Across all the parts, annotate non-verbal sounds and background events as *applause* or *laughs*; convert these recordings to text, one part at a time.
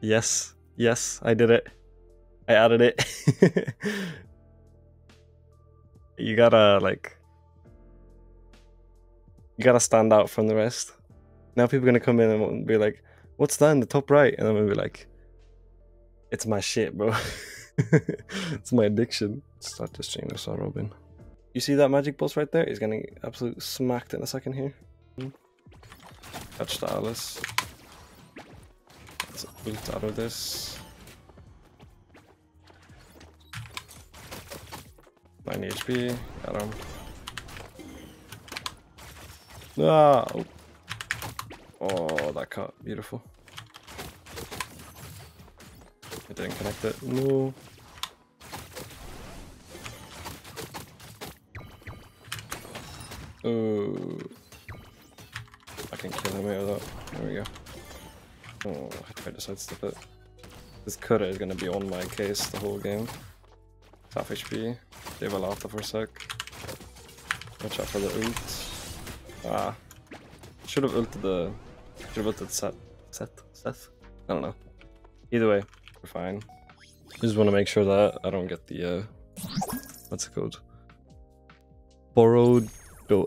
Yes, yes, I did it. I added it. *laughs* you gotta like you gotta stand out from the rest. Now people are gonna come in and be like, "What's that in the top right?" And I'm gonna be like, "It's my shit, bro. *laughs* it's my addiction." Start this stream. I saw Robin. You see that magic boss right there? He's getting absolutely smacked in a second here. Hmm. Catch the Alice. Let's ult out of this. 9 HP. Got him. Ah! Oh. oh, that cut. Beautiful. I didn't connect it. No. Oh. I can kill him out of that. There we go. Oh, I tried to sidestep it. This cutter is gonna be on my case the whole game. Half HP. Save a lot for a sec. Watch out for the ult. Ah. Should have ulted the. Should have ulted set. Set? Seth? I don't know. Either way, we're fine. Just want to make sure that I don't get the. Uh, what's it called? Borrowed.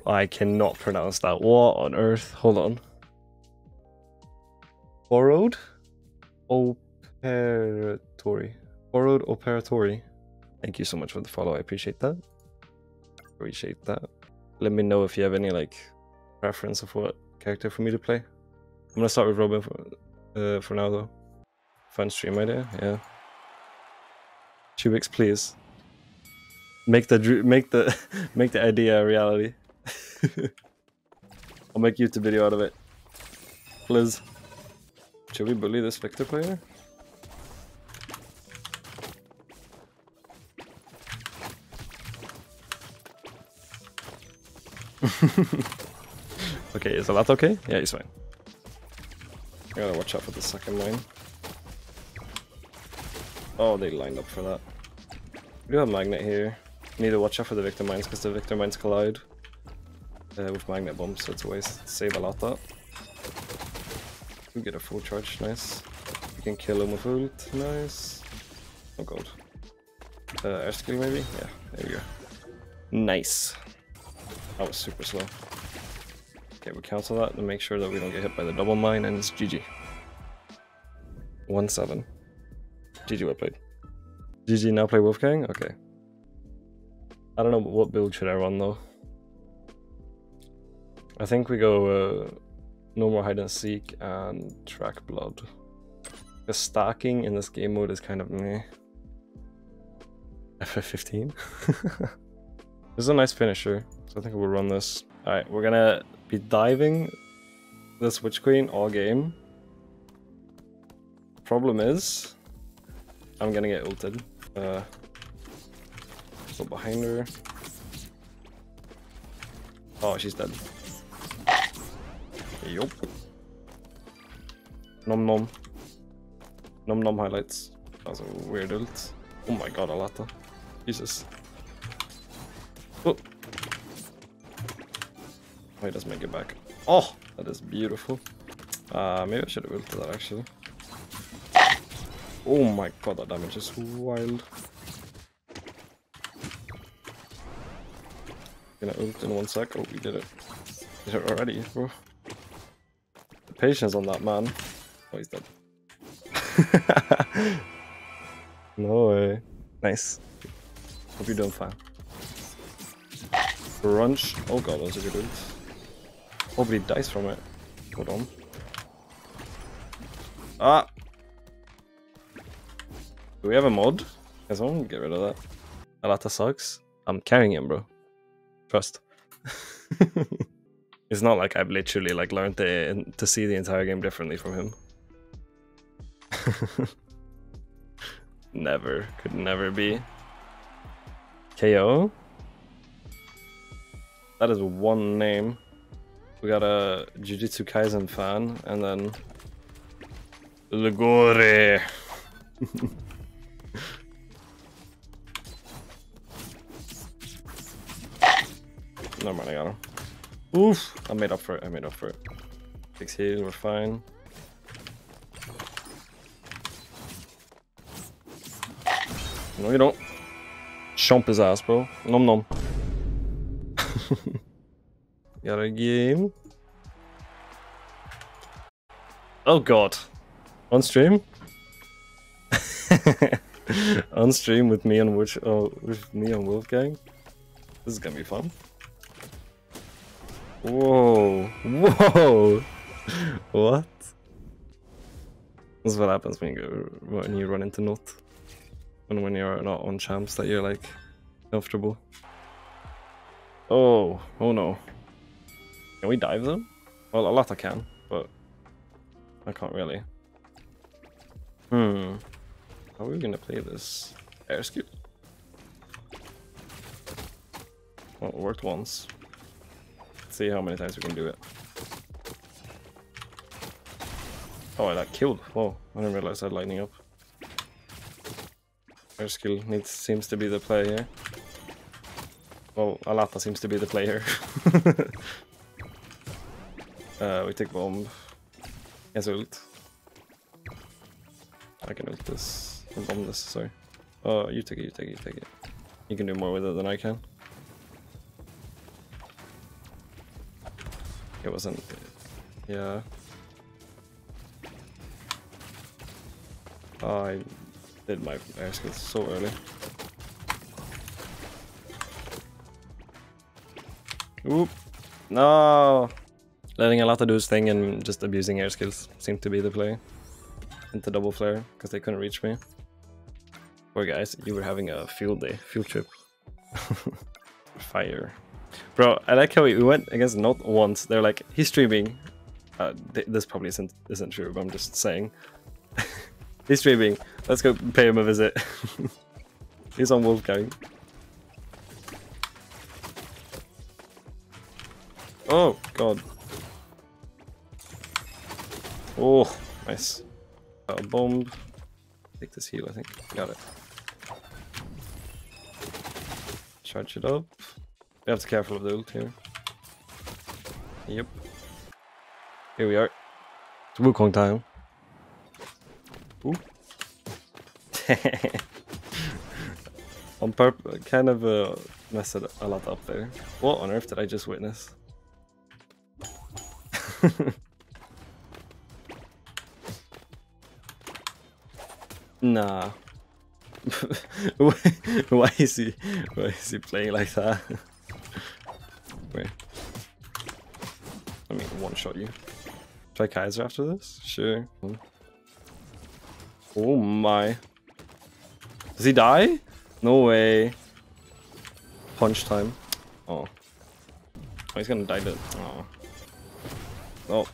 I cannot pronounce that. What on earth? Hold on. Borrowed? Operatory. Borrowed operatory. Thank you so much for the follow. I appreciate that. Appreciate that. Let me know if you have any like preference of what character for me to play. I'm gonna start with Robin for, uh, for now though. Fun stream idea, yeah. Chubix, please make the make the *laughs* make the idea a reality. *laughs* I'll make YouTube video out of it. Please. Should we bully this Victor player? *laughs* okay, is that okay? Yeah, he's fine. I gotta watch out for the second line. Oh, they lined up for that. We do have Magnet here. Need to watch out for the Victor mines because the Victor mines collide uh, with Magnet bombs, so it's a waste. Save a lot that. We get a full charge, nice. We can kill him with ult, nice. Oh god. Uh, air skill maybe? Yeah, there we go. Nice. That was super slow. Okay, we cancel that to make sure that we don't get hit by the double mine, and it's GG. 1-7. GG well played. GG now play Wolfgang? Okay. I don't know what build should I run though. I think we go uh, no more hide and seek and track blood. The stacking in this game mode is kind of meh. FF15? *laughs* this is a nice finisher, so I think we'll run this. Alright, we're gonna be diving this Witch Queen all game. Problem is, I'm gonna get ulted. Uh, so behind her. Oh, she's dead. Yup. Nom nom. Nom nom highlights. That was a weird ult. Oh my god, Alata. Jesus. Oh. He does make it back. Oh, that is beautiful. Uh, maybe I should have ulted that actually. Oh my god, that damage is wild. Gonna ult in one sec. Oh, we did it. Did it already, bro. Patience on that man. Oh, he's dead. *laughs* no way. Nice. Hope you're doing fine. Crunch. Oh god, that was a good ult. Nobody dies from it. Hold on. Ah! Do we have a mod? Can someone get rid of that? Alata sucks. I'm carrying him, bro. Trust. *laughs* it's not like I've literally like learned to, to see the entire game differently from him. *laughs* never. Could never be. KO? That is one name. We got a Jujutsu Kaisen fan, and then Ligore. *laughs* Never mind, I got him. Oof! I made up for it, I made up for it. Six heals, we're fine. No, you don't. Chomp his ass, bro. Nom nom. *laughs* Got a game. Oh god. On stream? *laughs* on stream with me and Wolf. oh, with me and Wolfgang? This is gonna be fun. Whoa. Whoa. what? This is what happens when you go, when you run into Not. And when you're not on champs that you're like comfortable. Oh, oh no. Can we dive them? Well, a lot I can, but I can't really. Hmm. How are we gonna play this? Air scoot? Well, it worked once. Let's see how many times we can do it. Oh, I got killed. Whoa, I didn't realize I had lightning up. Air skill needs seems to be the play here. Well, Alata seems to be the player. *laughs* uh, we take bomb. Yes, ult. I can ult this. Bomb this, sorry. Oh, you take it, you take it, you take it. You can do more with it than I can. It wasn't... Yeah. I did my air skills so early. Oop. No! Letting Alata do his thing and just abusing air skills seemed to be the play. Into double flare, because they couldn't reach me. Poor guys, you were having a field day, field trip. *laughs* Fire. Bro, I like how we went against not once. They're like, he's streaming. Uh, th this probably isn't isn't true, but I'm just saying. *laughs* he's streaming. Let's go pay him a visit. *laughs* he's on Wolfgang. Oh, God. Oh, nice. Got a bomb. Take this heal, I think. Got it. Charge it up. We have to be careful of the ult here. Yep. Here we are. It's Wukong time. Ooh. *laughs* On purpose, kind of uh, messed it a lot up there. What on earth did I just witness? *laughs* nah. *laughs* why is he why is he playing like that? Let me one shot you. Try Kaiser after this? Sure. Oh my. Does he die? No way. Punch time. Oh. Oh, he's gonna die to. Oh. Oh.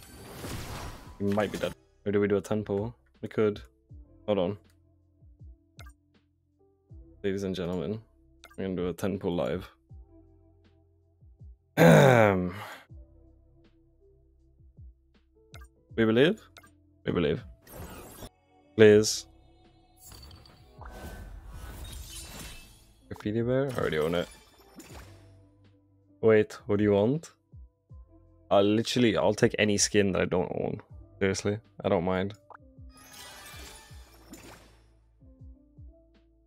He might be dead. Or do we do a 10 pull? We could. Hold on. Ladies and gentlemen, we're gonna do a 10 pull live. *clears throat* Um. We believe? We believe. Please. Graffiti bear? I already own it. Wait, what do you want? I'll literally, I'll take any skin that I don't own. Seriously, I don't mind.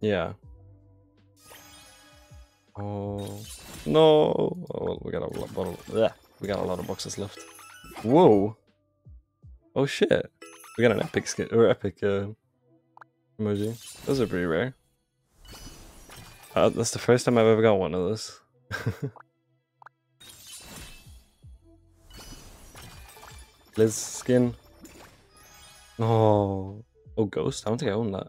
Yeah. Oh no! Oh, well, we got a lot. Yeah, we got a lot of boxes left. Whoa! Oh shit! We got an epic skin or epic uh, emoji. Those are pretty rare. Uh, that's the first time I've ever got one of those. *laughs* Liz skin. Oh, oh, ghost. I don't think I own that.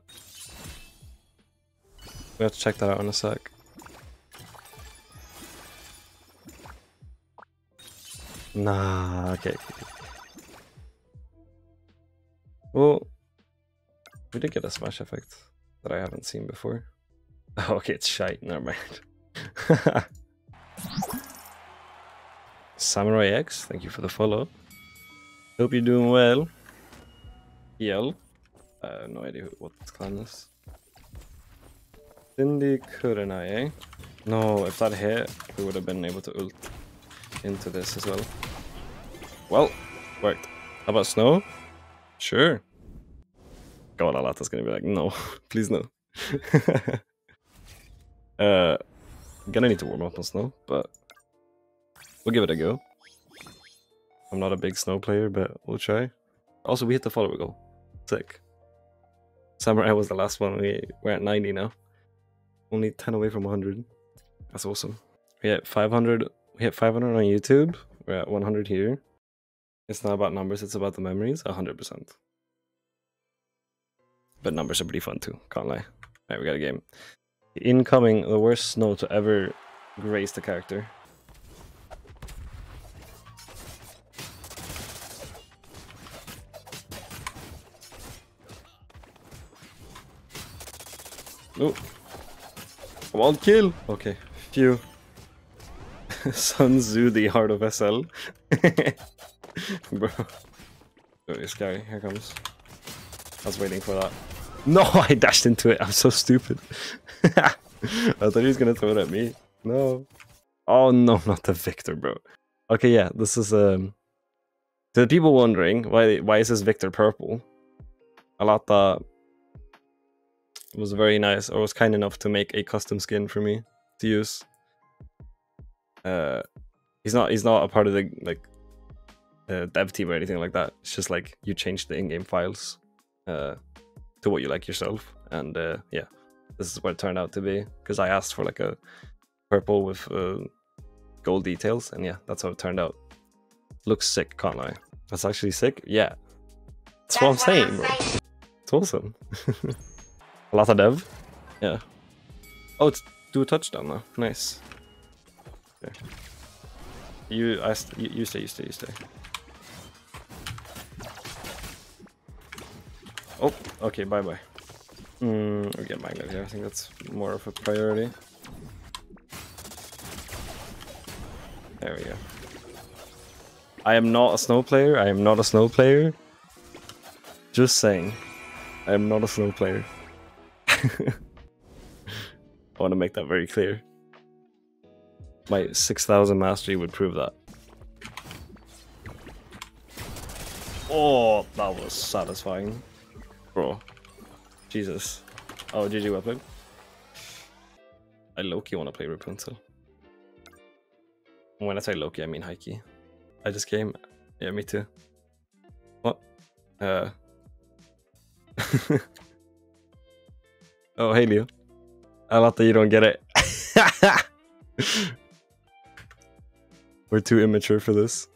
We have to check that out in a sec. Nah, okay. Did get a smash effect that I haven't seen before. *laughs* Oh, okay, it's shite. Never mind. *laughs* Samurai X, thank you for the follow. Hope you're doing well. Yell. Uh, no idea what this clan is. Cindy Kurenai, eh? No, if that hit, we would have been able to ult into this as well. Well, worked. How about snow? Sure. God, Alata's gonna be like, no, *laughs* please no. *laughs* Uh, gonna need to warm up on snow, but we'll give it a go. I'm not a big snow player, but we'll try. Also, we hit the follower goal. Sick. Samurai was the last one. We, we're at 90 now. Only 10 away from 100. That's awesome. We hit 500. We hit 500 on YouTube. We're at 100 here. It's not about numbers, it's about the memories. 100%. But numbers are pretty fun too, can't lie. Alright, we got a game. Incoming, the worst snow to ever grace the character. Oh. Come on, kill! Okay, phew. *laughs* Sun Tzu, the heart of SL. *laughs* Bro. Oh, it's scary. Here comes. I was waiting for that. No, *laughs* I dashed into it. I'm so stupid. *laughs* I thought he was gonna throw it at me. No. Oh no, not the Victor, bro. Okay, yeah, this is um. To the people wondering why why is this Victor purple? Alata was very nice, or was kind enough to make a custom skin for me to use. Uh, he's not he's not a part of the like uh, dev team or anything like that. It's just like you change the in-game files uh, to what you like yourself, and uh, yeah, this is what it turned out to be. Because I asked for like a purple with uh, gold details, and yeah, that's how it turned out. Looks sick, can't lie. That's actually sick. Yeah, that's, that's what I'm saying, bro. It's awesome. *laughs* a lot of dev. Yeah. Oh, it's do a touchdown now. Nice. Okay. You, I, you, you stay, you stay, you stay. Oh, okay, bye bye. Mm, we get magnet here. I think that's more of a priority. There we go. I am not a snow player. I am not a snow player. Just saying. I am not a snow player. *laughs* I want to make that very clear. My 6000 mastery would prove that. Oh, that was satisfying. Bro. Jesus. Oh, GG weapon. I Loki want to play Rapunzel. When I say Loki, I mean Heike. I just came. Yeah, me too. What? Uh. *laughs* oh, hey Leo. I love that you don't get it. *laughs* We're too immature for this.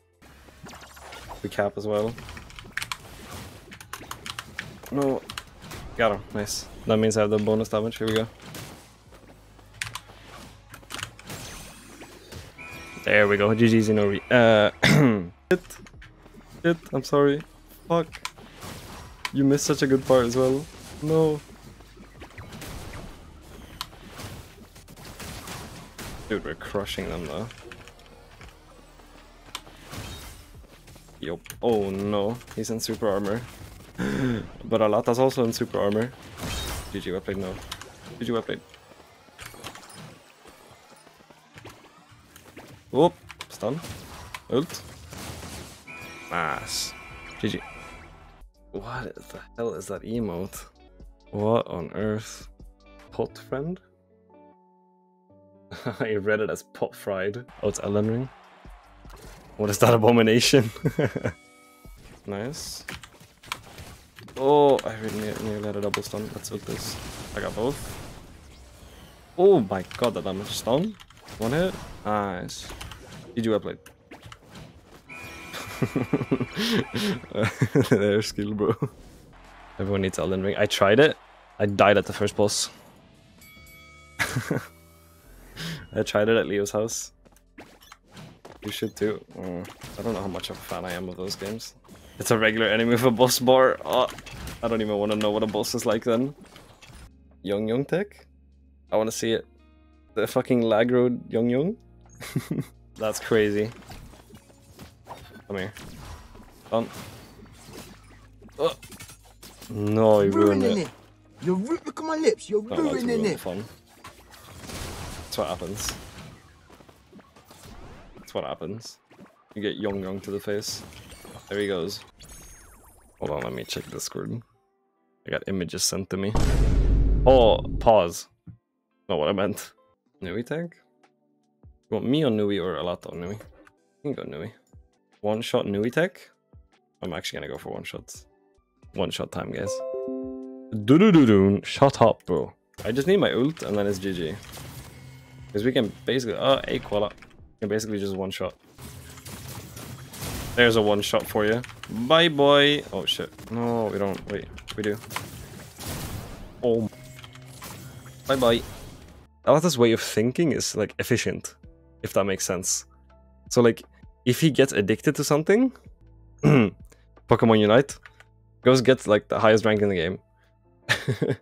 We cap as well. No. Got him. Nice. That means I have the bonus damage. Here we go. There we go. GG's in Ori. Uh, *clears throat* shit. Shit. I'm sorry. Fuck. You missed such a good part as well. No. Dude, we're crushing them though. Yup. Oh no, he's in super armor. *gasps* *laughs* but Alata's also in super armor. GG, well played, no. GG, well played. Whoop, stun. Ult. Nice. GG. What the hell is that emote? What on earth? Pot friend? *laughs* I read it as pot fried. Oh, it's Elden Ring? What is that *laughs* abomination? *laughs* nice. Oh, I really nearly had a double stun. Let's ult this. I got both. Oh my god, that damage. Stun? One hit? Nice. Did you played. *laughs* Their skill, bro. Everyone needs Elden Ring. I tried it. I died at the first boss. *laughs* I tried it at Leo's house. You should too. Uh, I don't know how much of a fan I am of those games. It's a regular enemy with a boss bar. Oh, I don't even want to know what a boss is like then. Young Young Tech? I want to see it. The fucking lag road Young Young? *laughs* That's crazy. Come here. Come. Oh. No, you ruined it. it. You're ruining look at my lips. You're no, ruining it. Fun. That's what happens. That's what happens. You get Young Young to the face. There he goes. Hold on, let me check the Discord. I got images sent to me. Oh, pause. Not what I meant. Nui tag? You want me on Nui or a lot on Nui? You can go Nui. One shot Nui tag? I'm actually gonna go for one shots. One shot time, guys. Doo doo doo doo. Shut up, bro. I just need my ult and then it's GG. Because we can basically. Uh, oh, a koala. We can basically just one shot. There's a one shot for you. Bye, boy. Oh, shit. No, we don't. Wait, we do. Oh. Bye bye. Alata's way of thinking is like efficient, if that makes sense. So, like, if he gets addicted to something, *clears throat* Pokemon Unite goes get like the highest rank in the game. *laughs*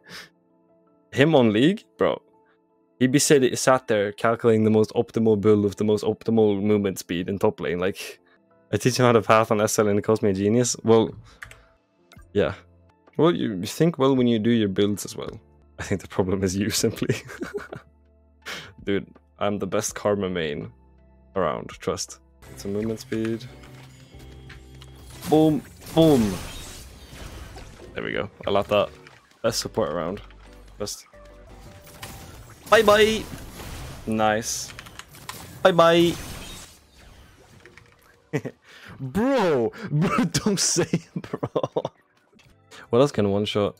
Him on League, bro, he'd be sat there calculating the most optimal build with the most optimal movement speed in top lane. Like, I teach him how to path on SL calls me a genius. Well, yeah. Well, you think well when you do your builds as well. I think the problem is you *laughs* simply. Dude, I'm the best Karma main around, trust. A movement speed. Boom, boom. There we go. I like that. Best support around. Best. Bye bye. Nice. Bye bye. *laughs* bro, bro, *laughs* don't say it, bro. What else can one shot?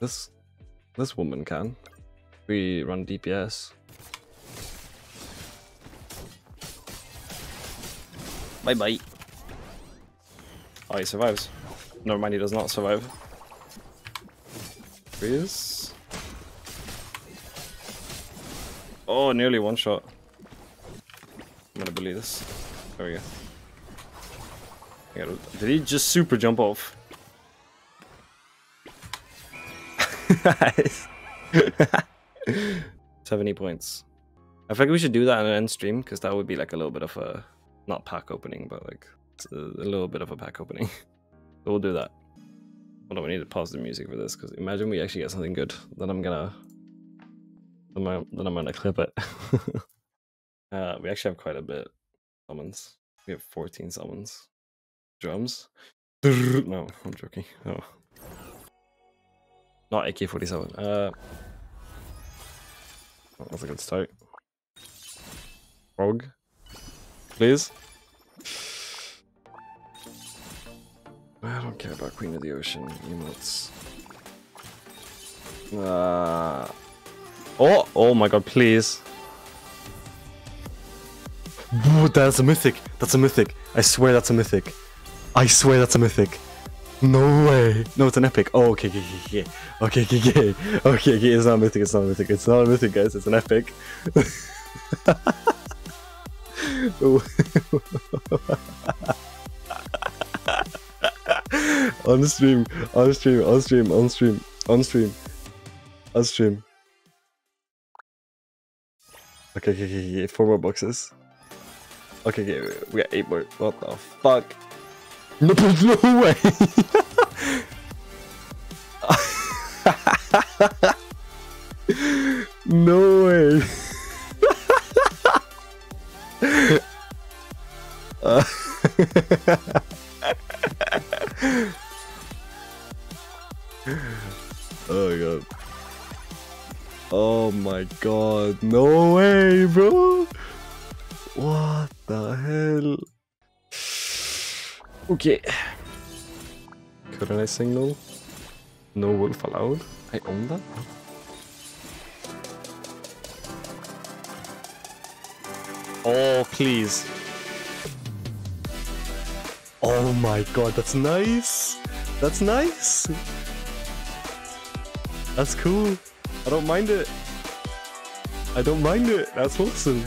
This, this woman can. We run DPS. Bye bye. Oh, he survives. Never mind, he does not survive. Freeze. Oh, nearly one shot. I'm gonna believe this. There we go. Did he just super jump off? *laughs* 70 points. I think we should do that on an end stream because that would be like a little bit of a not pack opening, but like a, a, little bit of a pack opening. *laughs* so we'll do that. Hold on, we need to pause the music for this because imagine we actually get something good. Then I'm gonna then I'm, then I'm gonna clip it. *laughs* uh, we actually have quite a bit summons. We have 14 summons. Drums. No, I'm joking. Oh. Not AK-47. Uh, oh, that's a good start. Frog. Please. I don't care about Queen of the Ocean emotes. Uh, oh, oh my god, please. Ooh, that's a mythic. That's a mythic. I swear that's a mythic. I swear that's a mythic. No way. No, it's an epic. Oh, okay, okay, okay, okay, okay, okay, okay, okay. It's not a mythic. It's not a mythic. It's not a mythic, guys. It's an epic. *laughs* on stream, on stream, on stream, on stream, on stream, on stream. Okay, okay, okay, okay. four more boxes. Okay, okay, we got eight more. What the fuck? No, no way! no way! oh my god. Oh my god. No way, bro! Okay. Couldn't I signal? No wolf allowed? I own that? Oh, please. Oh my god, that's nice. That's nice. That's cool. I don't mind it. I don't mind it. That's awesome.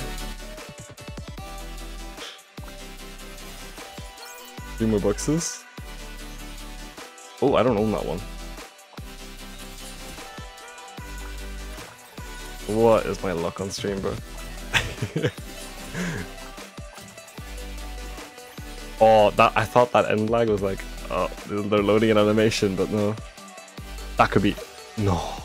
More boxes. Oh, I don't own that one. What is my luck on stream, bro? *laughs* oh, that I thought that end lag was like, oh, they're loading an animation, but no. That could be... No.